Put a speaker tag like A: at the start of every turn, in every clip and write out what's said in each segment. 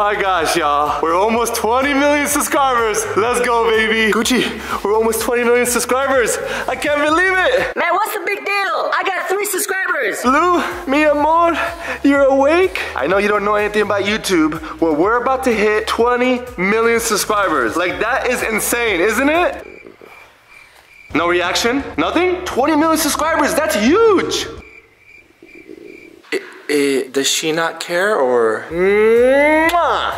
A: my gosh, y'all. We're almost 20 million subscribers. Let's go, baby. Gucci, we're almost 20 million subscribers. I can't believe it.
B: Man, what's the big deal? I got three subscribers.
A: Blue, mi amor, you're awake? I know you don't know anything about YouTube. Well, we're about to hit 20 million subscribers. Like, that is insane, isn't it? No reaction? Nothing? 20 million subscribers, that's huge! Eh, does she not care or?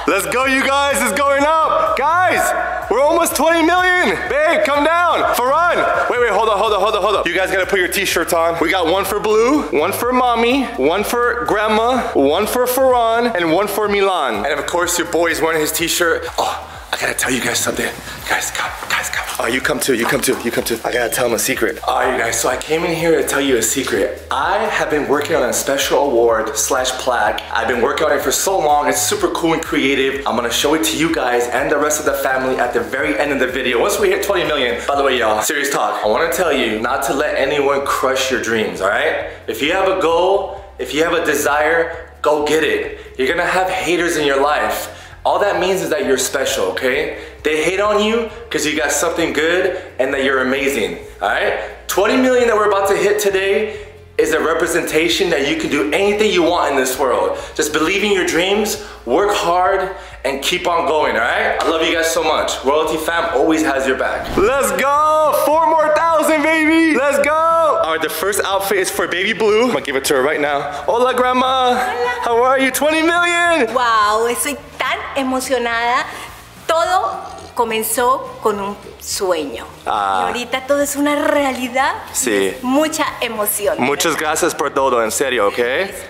A: Let's go, you guys. It's going up. Guys, we're almost 20 million. Babe, come down. Ferran. Wait, wait, hold on, hold on, hold on, hold on. You guys gotta put your t-shirts on. We got one for Blue, one for Mommy, one for Grandma, one for Ferran, and one for Milan. And of course, your boy is wearing his t-shirt. Oh, I gotta tell you guys something. Guys, come, guys, come. Oh, you come too, you come too, you come too. I gotta tell him a secret. All right, you guys, so I came in here to tell you a secret. I have been working on a special award slash plaque. I've been working on it for so long. It's super cool and creative. I'm gonna show it to you guys and the rest of the family at the very end of the video. Once we hit 20 million, by the way, y'all, serious talk. I wanna tell you not to let anyone crush your dreams, all right? If you have a goal, if you have a desire, go get it. You're gonna have haters in your life. All that means is that you're special, okay? They hate on you because you got something good and that you're amazing, all right? 20 million that we're about to hit today is a representation that you can do anything you want in this world. Just believe in your dreams, work hard, and keep on going, all right? I love you guys so much. Royalty fam always has your back. Let's go! Four more thousand, baby! Let's go! All right, the first outfit is for baby blue. I'm gonna give it to her right now. Hola, grandma!
B: Hola.
A: How are you? 20 million!
B: Wow, it's tan emocionada. Todo comenzó con un sueño.
A: Ah.
B: Y ahorita todo es una realidad.
A: Sí.
B: Mucha emoción.
A: Muchas gracias por todo, en serio, ¿ok?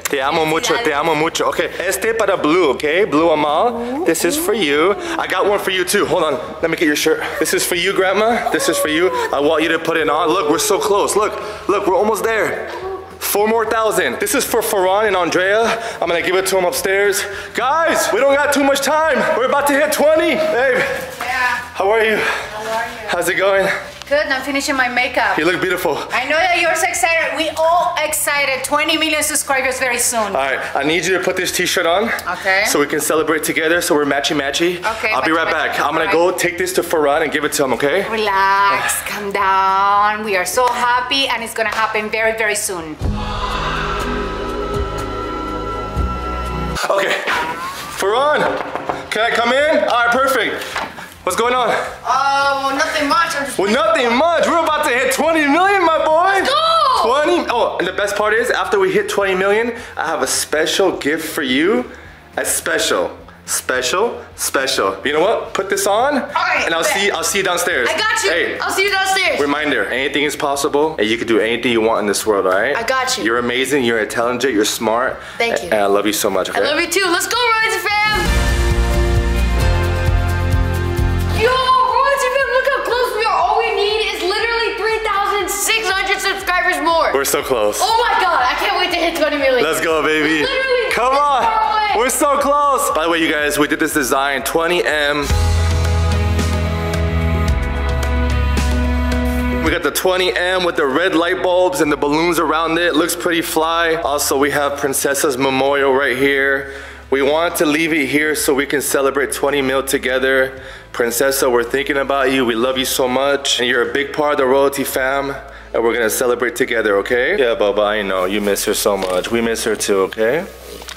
A: Te amo mucho, te amo mucho. Okay, este para Blue, ¿ok? Blue Amal, this is for you. I got one for you too. Hold on, let me get your shirt. This is for you, Grandma. This is for you. I want you to put it on. Look, we're so close. Look, look, we're almost there. Four more thousand. This is for Ferran and Andrea. I'm gonna give it to them upstairs. Guys, we don't got too much time. We're about to hit 20. Babe,
C: Yeah,
A: how are you?
C: how are you?
A: How's it going?
C: Good, I'm finishing my makeup.
A: You look beautiful.
C: I know that you're so excited. We all excited. 20 million subscribers very soon.
A: All right, I need you to put this t-shirt on.
C: Okay.
A: So we can celebrate together, so we're matchy-matchy.
C: Okay,
A: I'll be right back. I'm gonna go take this to Ferran and give it to him, okay?
C: Relax, calm down. We are so happy and it's gonna happen very, very soon.
A: Okay. Ferran, can I come in? All right, perfect. What's going on?
C: Uh, well, nothing much. I'm just
A: Well, nothing much. We're about to hit 20 million, my boy.
C: Let's go!
A: 20. Oh, and the best part is, after we hit 20 million, I have a special gift for you. A special, special, special. You know what? Put this on,
C: right,
A: and I'll
C: bet.
A: see. I'll see you downstairs.
C: I got you.
A: Hey,
C: I'll see you downstairs.
A: Reminder, anything is possible and you can do anything you want in this world, all right?
C: I got you.
A: You're amazing, you're intelligent, you're smart.
C: Thank you.
A: And I love you so much, okay?
C: I love you too. Let's go, Royalty fam!
A: We're so close.
C: Oh my god, I can't wait to hit 20 million.
A: Let's go, baby.
C: Literally
A: Come on. We're so close. By the way, you guys, we did this design 20M. We got the 20M with the red light bulbs and the balloons around it. Looks pretty fly. Also, we have Princessa's Memorial right here. We wanted to leave it here so we can celebrate 20 mil together. Princessa, we're thinking about you. We love you so much. And you're a big part of the royalty fam. And we're gonna celebrate together, okay? Yeah, Bubba, I know. You miss her so much. We miss her too, okay?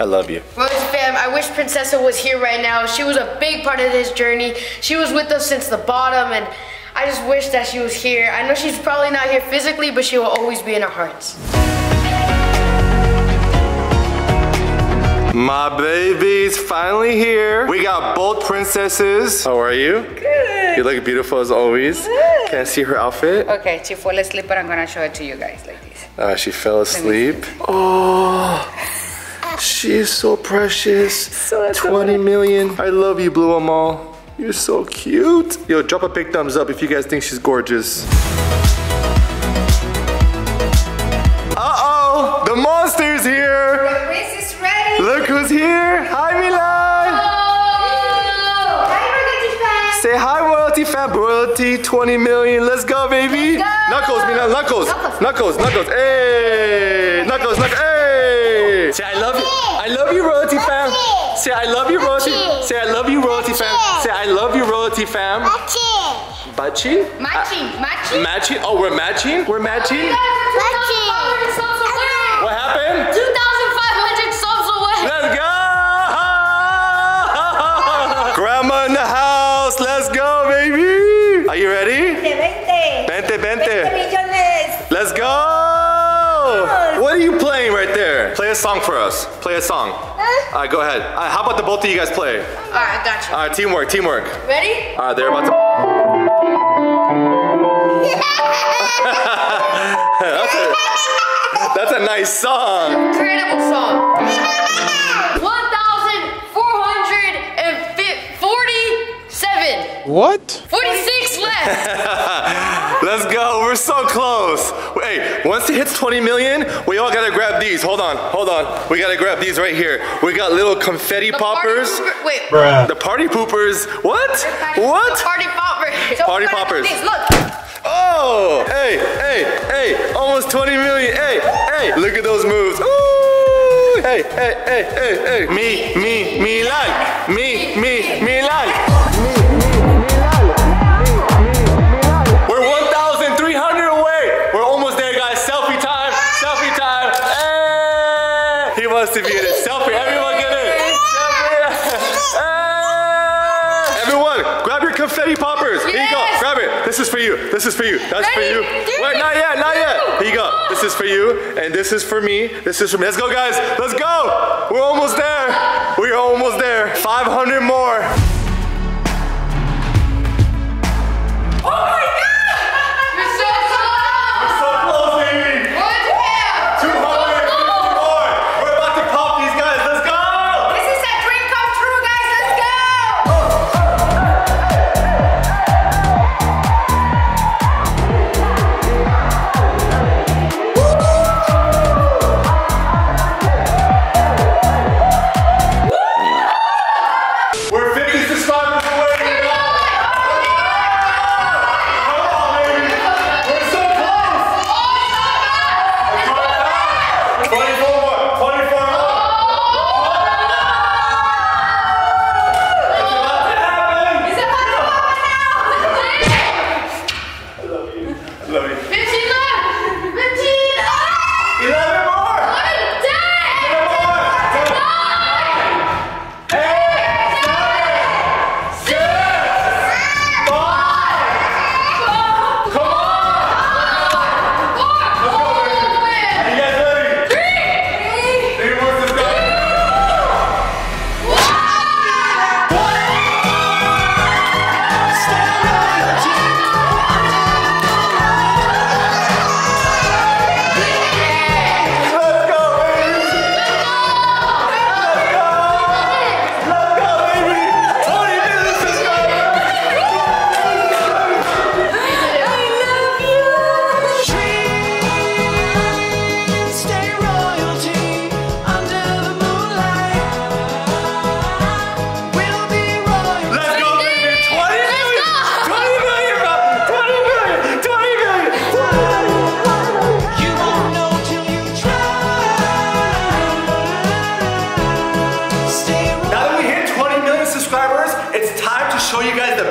A: I love you.
D: Royalty fam, I wish Princessa was here right now. She was a big part of this journey. She was with us since the bottom, and I just wish that she was here. I know she's probably not here physically, but she will always be in our hearts.
A: My baby's finally here. We got both princesses. How are you?
C: Good.
A: You look beautiful as always.
C: Good.
A: Can I see her outfit?
C: Okay, she fell asleep, but I'm gonna show it to you guys like this.
A: Uh, she fell asleep. Oh, She is so precious.
C: So
A: 20 million. I love you, Blue Amal. You're so cute. Yo, drop a big thumbs up if you guys think she's gorgeous. Uh-oh, the monster's here.
C: Prince is ready.
A: Look who's here. Hi, Milan.
D: Hi, Royalty fam!
A: Say hi, royalty fam. Royalty 20 million. Let's go, baby.
B: Let's go.
A: Knuckles, Milan, Knuckles.
B: Knuckles.
A: Knuckles, Knuckles. Hey. Knuckles, Knuckles. Hey. Say, I love you. I love you, Royalty fam. Say, I love you, Royalty. Say, I love you, Royalty fam. Say, I love you, Royalty fam. Matching?
C: Matching, uh, matching.
A: Matching? Oh, we're matching? We're matching?
C: You guys are 2,500 subs away.
A: What happened? A song for us. Play a song. All right, go ahead. All right, how about the both of you guys play?
D: All right, got you.
A: All right, teamwork, teamwork.
D: Ready?
A: All right, they're about to. that's, a, that's a nice song.
D: Incredible song. 1,447.
E: What?
D: 46 left.
A: Let's go. We're so close. Hey, once it hits 20 million, we all gotta grab these. Hold on, hold on. We gotta grab these right here. We got little confetti
D: The party
A: poppers.
D: pooper- Wait.
E: Bruh.
A: The party poopers. What?
D: The
A: What?
D: party popper.
A: Party poppers.
B: This, look.
A: Oh, hey, hey, hey, almost 20 million. Hey, hey, look at those moves. Ooh, hey, hey, hey, hey, hey. Me, me, Milan. Me, me, Wants to be in a selfie. Everyone get in. Selfie. Everyone, grab your confetti poppers. Here you go. Grab it. This is for you. This is for you. That's for you. Wait, not yet, not yet. Here you go. This is for you, and this is for me. This is for me. Let's go, guys. Let's go. We're almost there. We are almost there. 500 more.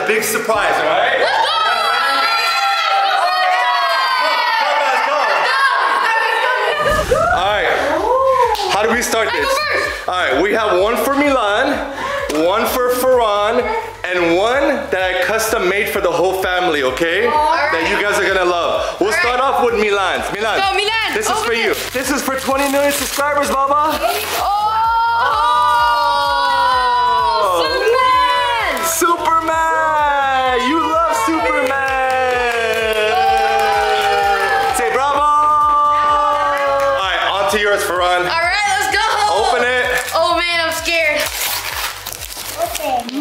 A: Show you guys the big surprise, all right? All right. How do we start this? All right, we have one for Milan, one for Ferran, and one that I custom made for the whole family, okay? That you guys are gonna love. We'll start off with Milan's. Milan.
D: Go, Milan.
A: This is for you. This is for 20 million subscribers, Baba.
D: Oh!
A: To yours, Ferran.
D: All right, let's go.
A: Open it.
D: Oh man, I'm scared. What?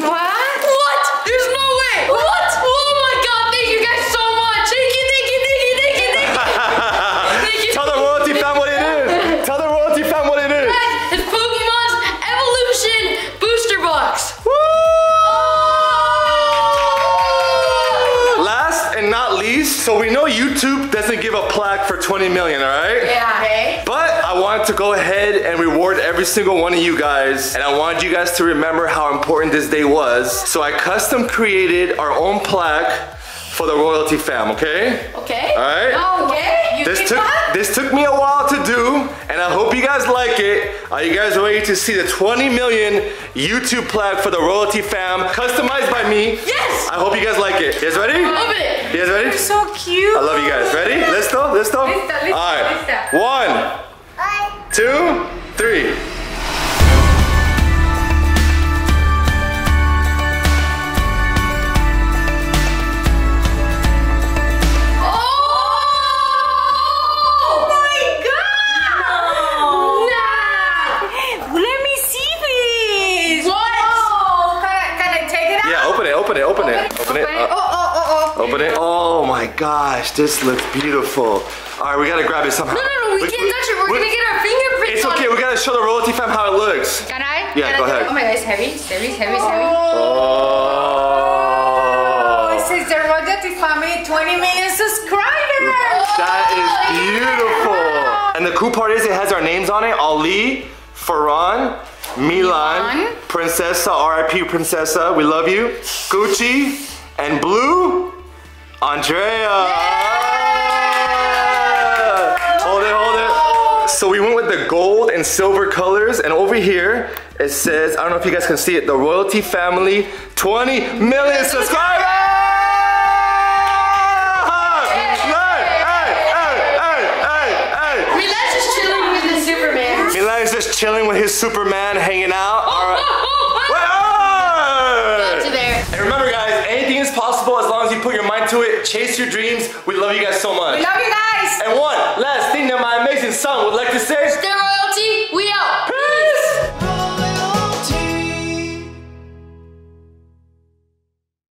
D: Not least, so
A: we know YouTube doesn't give a plaque for 20 million, all right?
D: Yeah. Okay.
A: But I wanted to go ahead and reward every single one of you guys, and I wanted you guys to remember how important this day was. So I custom created our own plaque for the royalty fam, okay?
B: Okay.
A: All right.
B: Okay. You
A: This took
B: that?
A: this took me a while to do, and I hope you guys like it. Are you guys ready to see the 20 million YouTube plaque for the royalty fam, customized by me?
B: Yes.
A: I hope you guys like it. You guys ready?
D: Open it.
A: You guys ready?
B: So cute.
A: I love you guys. Ready? Listo? Listo?
B: Lista, lista,
A: All right.
B: lista.
A: One, two, three.
B: This
A: looks beautiful. All right, we gotta grab it somehow.
D: No, no, no, we can't touch it. We're
A: we-
D: gonna get our fingerprints
A: It's okay,
D: it.
A: we gotta show the royalty fam how it looks.
D: Can I?
A: Yeah,
D: Can
A: go
D: I
A: ahead.
D: Oh my god, it's heavy. It's heavy, it's heavy, it's heavy.
B: Oh,
A: Oh,
B: it says the Royalty Family 20 million subscribers.
A: that is oh, beautiful. And the cool part is it has our names on it. Ali, Ferran, Milan,
D: Milan.
A: Princessa, RIP Princessa, we love you. Gucci, and Blue, Andrea. Hold we went with the gold and silver colors, and over here it says, I don't know if you guys can see it, the Royalty Family 20 million subscribers! Hey, hey, hey, hey, hey, hey.
D: Milan's just chilling with the Superman.
A: Milan is just chilling with his Superman, hanging out. All right. Hey!
D: there.
A: And remember, guys, anything is possible as long as you put your mind to it. Chase your dreams. We love you guys so much.
B: We Love you guys.
A: And one last thing that my amazing son would like to say.